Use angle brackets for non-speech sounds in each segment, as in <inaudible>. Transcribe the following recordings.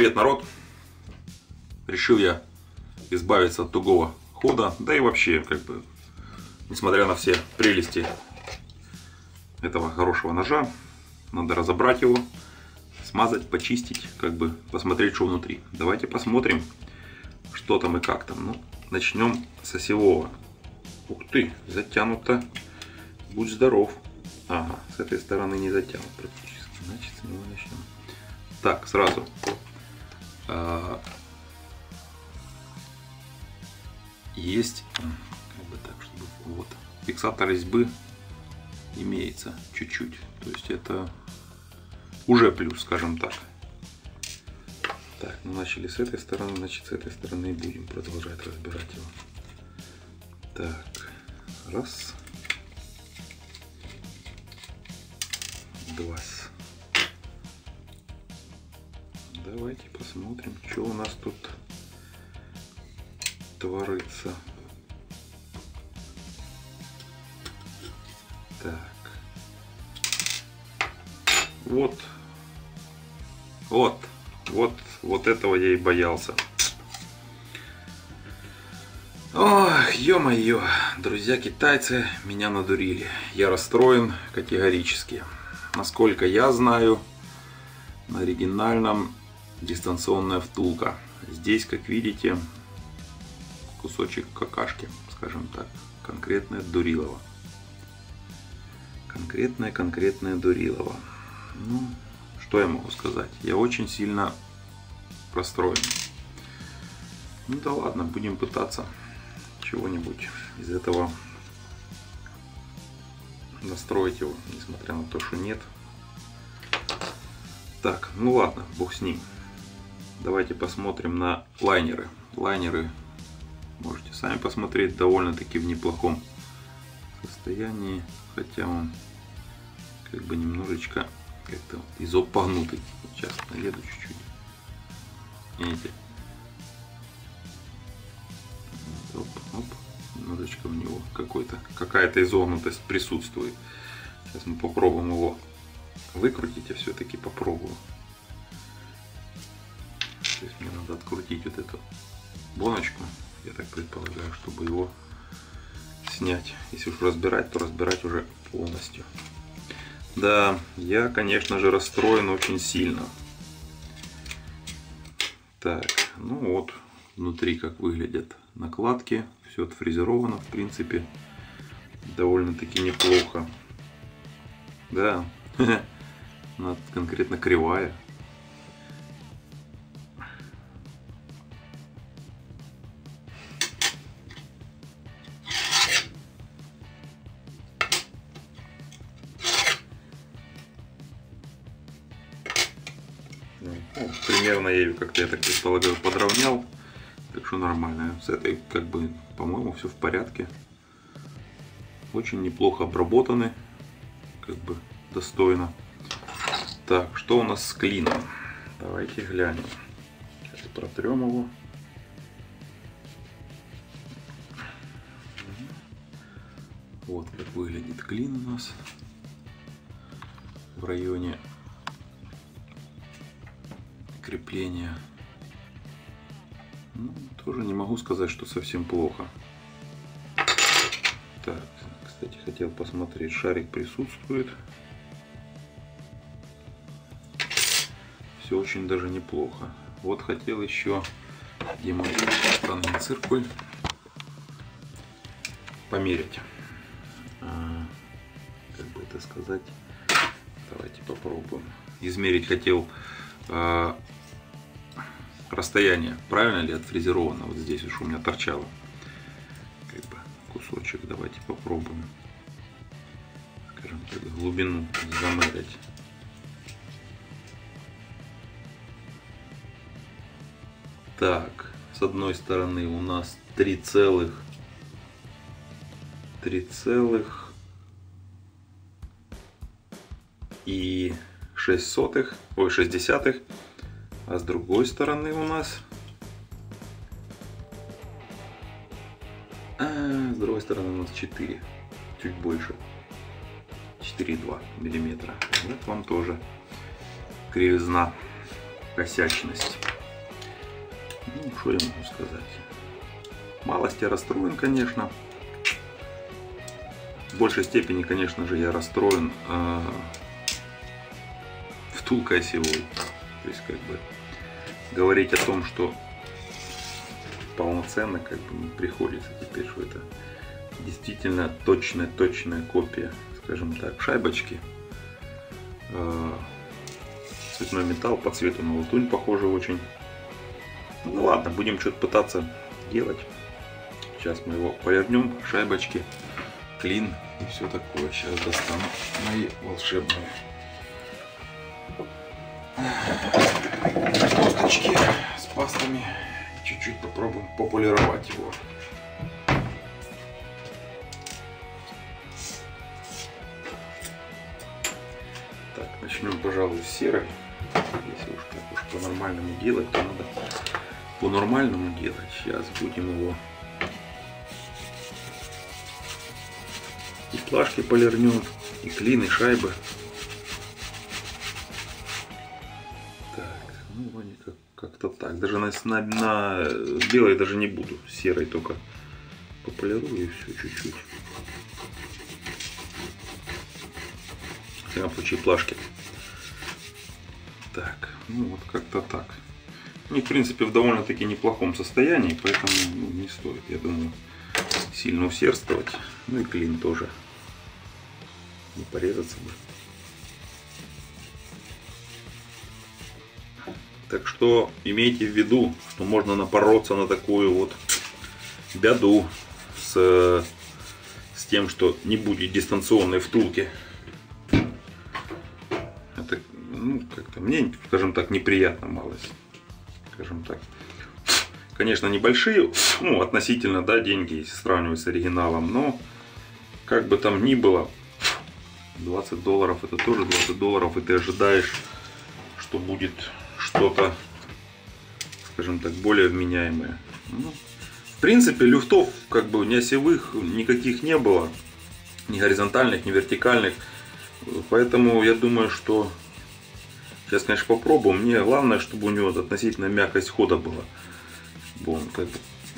Привет, народ! Решил я избавиться от тугого хода, да и вообще, как бы, несмотря на все прелести этого хорошего ножа, надо разобрать его, смазать, почистить, как бы посмотреть, что внутри. Давайте посмотрим, что там и как там. Ну, начнем с осевого. Ух ты, затянуто. Будь здоров. Ага, с этой стороны не затянут практически. Значит, с него начнем. Так, сразу. А, есть, как бы так, чтобы вот фиксатор резьбы имеется чуть-чуть. То есть это уже плюс, скажем так. Так, ну начали с этой стороны, значит с этой стороны будем продолжать разбирать его. Так, раз. Два. Давайте посмотрим, что у нас тут творится. Так. Вот. Вот. Вот. Вот этого я и боялся. Ох, ё-моё, друзья китайцы меня надурили. Я расстроен категорически. Насколько я знаю, на оригинальном дистанционная втулка. Здесь, как видите, кусочек какашки, скажем так, конкретное Дурилова. Конкретное, конкретное Дурилова. Ну, что я могу сказать? Я очень сильно расстроен. Ну да ладно, будем пытаться чего-нибудь из этого настроить его, несмотря на то, что нет. Так, ну ладно, бог с ним. Давайте посмотрим на лайнеры. Лайнеры можете сами посмотреть довольно-таки в неплохом состоянии, хотя он как бы немножечко как-то изопогнутый. Сейчас наеду чуть-чуть. Видите? Оп, оп. Немножечко в него какой-то какая-то изогнутость присутствует. Сейчас мы попробуем его выкрутить, я все-таки попробую. Надо открутить вот эту боночку, я так предполагаю, чтобы его снять. Если уж разбирать, то разбирать уже полностью. Да, я, конечно же, расстроен очень сильно. Так, ну вот, внутри как выглядят накладки. Все отфрезеровано, в принципе, довольно-таки неплохо. Да, <laughs> она конкретно кривая. Примерно я ее как-то, я так предполагаю, подровнял. Так что нормально. С этой, как бы, по-моему, все в порядке. Очень неплохо обработаны. Как бы достойно. Так, что у нас с клином? Давайте глянем. Сейчас протрем его. Вот как выглядит клин у нас в районе крепления. Ну, тоже не могу сказать, что совсем плохо. Так, кстати, хотел посмотреть, шарик присутствует. Все очень даже неплохо. Вот хотел еще, где циркуль, померить. А, как бы это сказать? Давайте попробуем. Измерить хотел а, расстояние, правильно ли отфрезеровано, вот здесь уж у меня торчало? Как бы кусочек, давайте попробуем, скажем так, глубину замерить. Так, с одной стороны у нас 3 целых 3 целых и 6 сотых, ой, 6 десятых, а с другой стороны у нас а, с другой стороны у нас 4, чуть больше, 4,2 миллиметра. Вот вам тоже кривизна, косячность. Ну, что я могу сказать? Малость я расстроен, конечно. В большей степени, конечно же, я расстроен э, втулкой осевой. То есть, как бы, говорить о том, что полноценно, как бы, приходится теперь, что это действительно точная-точная копия, скажем так, шайбочки. Э, цветной металл по цвету на латунь похоже очень. Ну ладно, будем что-то пытаться делать. Сейчас мы его повернем, шайбочки, клин и все такое. Сейчас достану мои волшебные косточки с пастами. Чуть-чуть попробуем популировать его. Так, начнем, пожалуй, с серой. Если уж так уж по-нормальному делать, то надо по-нормальному делать. Сейчас будем его и плашки полирнем, и клин, и шайбы. Так, ну вроде как как-то так. Даже на, на, на белой даже не буду, серой только пополирую и все чуть-чуть. В всяком случае плашки. Так, ну вот как-то так. Они, в принципе, в довольно-таки неплохом состоянии, поэтому ну, не стоит, я думаю, сильно усердствовать. Ну и клин тоже. Не порезаться бы. Так что имейте в виду, что можно напороться на такую вот беду с, с тем, что не будет дистанционной втулки. Это, ну, как-то мне, скажем так, неприятно малость скажем так. Конечно, небольшие, ну, относительно, да, деньги, если сравнивать с оригиналом, но как бы там ни было, 20 долларов это тоже 20 долларов, и ты ожидаешь, что будет что-то, скажем так, более вменяемое. Ну, в принципе, люфтов, как бы, не осевых никаких не было, ни горизонтальных, ни вертикальных, поэтому я думаю, что Сейчас, конечно, попробуем. Мне главное, чтобы у него относительно мягкость хода была. Чтобы он как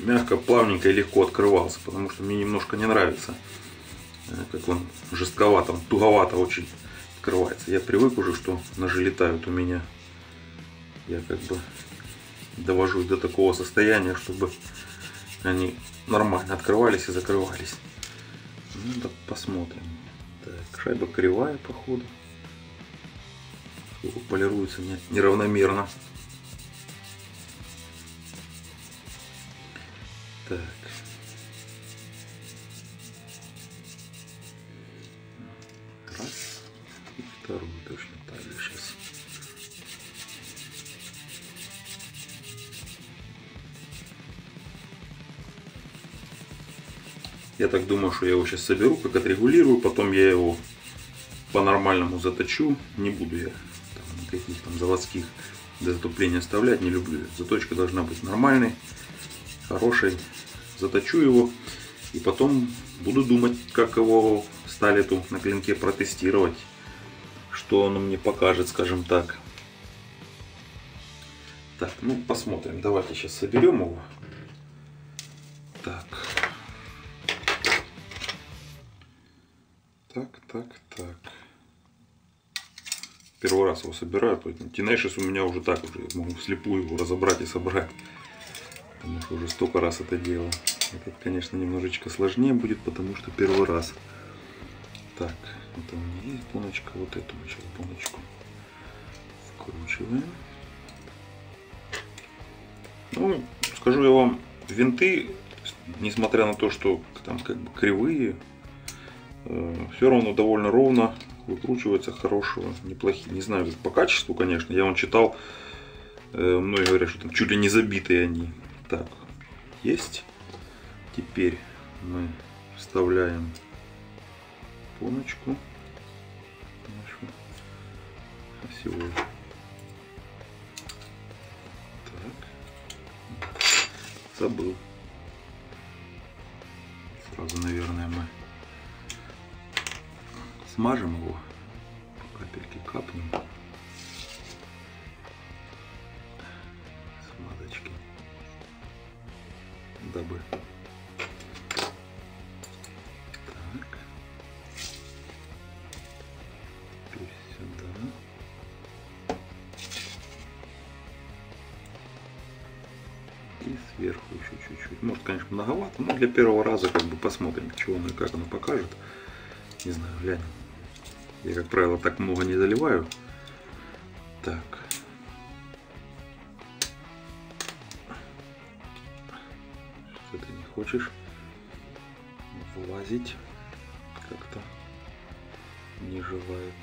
мягко, плавненько и легко открывался. Потому что мне немножко не нравится, э, как он жестковато, туговато очень открывается. Я привык уже, что ножи летают у меня. Я как бы довожу до такого состояния, чтобы они нормально открывались и закрывались. Ну, да посмотрим. Так, шайба кривая, походу полируется неравномерно. Так. Я так думаю, что я его сейчас соберу, как отрегулирую, потом я его по-нормальному заточу. Не буду я каких там заводских для затупления оставлять не люблю. Заточка должна быть нормальной, хорошей. Заточу его и потом буду думать, как его стали эту на клинке протестировать. Что он мне покажет, скажем так. Так, ну посмотрим. Давайте сейчас соберем его. Так. Так, так, так первый раз его собираю, поэтому Tenacious у меня уже так уже, могу вслепую его разобрать и собрать. Потому что уже столько раз это делал. Этот, конечно, немножечко сложнее будет, потому что первый раз. Так, это у меня есть поночка, вот эту сейчас поночку вкручиваем. Ну, скажу я вам, винты, несмотря на то, что там как бы кривые, все равно довольно ровно выкручивается хорошего, неплохие. Не знаю по качеству, конечно. Я он читал, э, многие говорят, что там чуть ли не забитые они. Так, есть. Теперь мы вставляем поночку осевой. Так, забыл. Сразу, наверное, мы смажем его, капельки капнем. Смазочки. надо бы. Так. Сюда. И сверху еще чуть-чуть. Может, конечно, многовато, но для первого раза как бы посмотрим, чего оно и как оно покажет. Не знаю, глянем. Я, как правило, так много не заливаю. Так. Что ты не хочешь влазить? Как-то не желает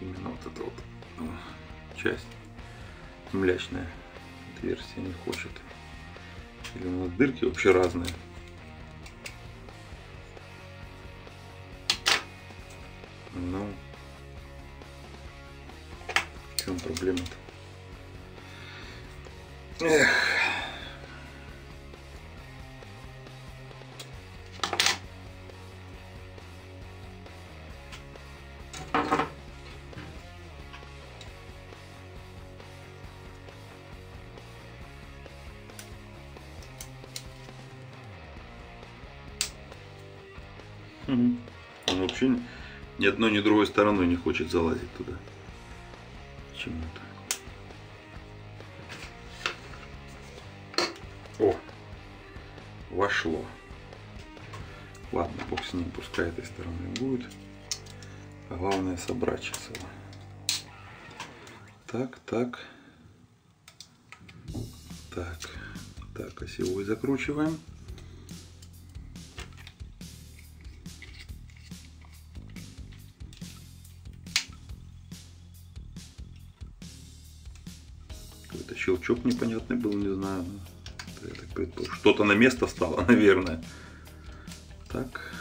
именно вот эта вот часть млячная. Отверстие не хочет. Или у нас дырки вообще разные ну в чем проблема-то Эх. Угу. Он вообще ни одной, ни другой стороной не хочет залазить туда. Почему-то. О, вошло. Ладно, бог с ним, пускай этой стороны будет. А главное собрать сейчас его. Так, так. Так, так, осевой закручиваем. Щелчок непонятный был, не знаю. Что-то на место стало, <laughs> наверное. Так.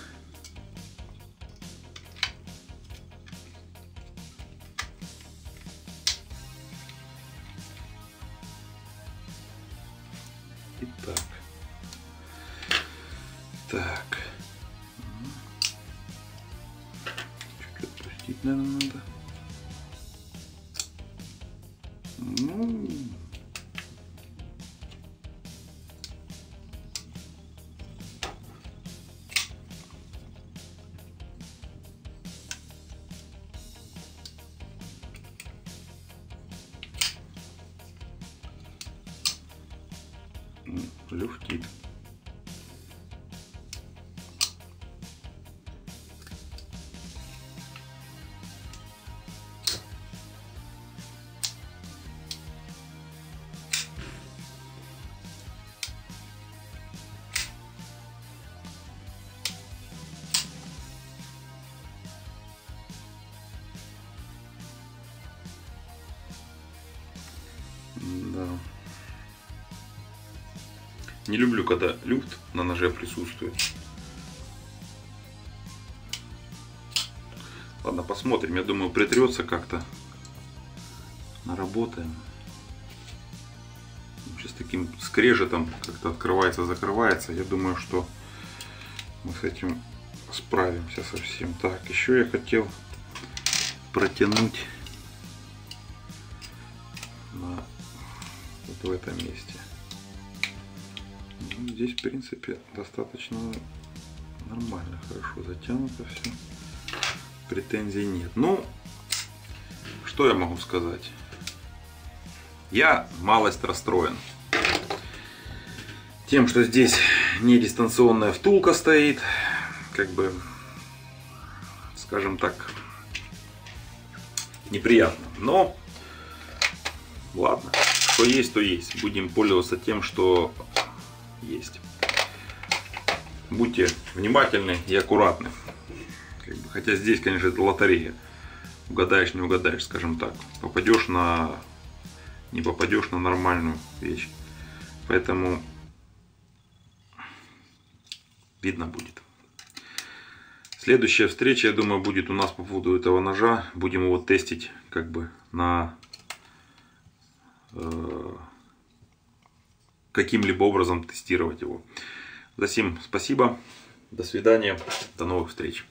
Люфтит. Не люблю, когда люфт на ноже присутствует. Ладно, посмотрим. Я думаю, притрется как-то. Наработаем. Сейчас таким скрежетом как-то открывается, закрывается. Я думаю, что мы с этим справимся совсем. Так, еще я хотел протянуть на вот в этом месте. Здесь, в принципе, достаточно нормально, хорошо затянуто все. Претензий нет. Ну, что я могу сказать? Я малость расстроен тем, что здесь не дистанционная втулка стоит, как бы, скажем так, неприятно. Но, ладно, что есть, то есть. Будем пользоваться тем, что есть. Будьте внимательны и аккуратны. Хотя здесь, конечно, это лотерея. Угадаешь, не угадаешь, скажем так. Попадешь на... Не попадешь на нормальную вещь. Поэтому видно будет. Следующая встреча, я думаю, будет у нас по поводу этого ножа. Будем его тестить как бы на э, каким-либо образом тестировать его. За сим спасибо. До свидания. До новых встреч.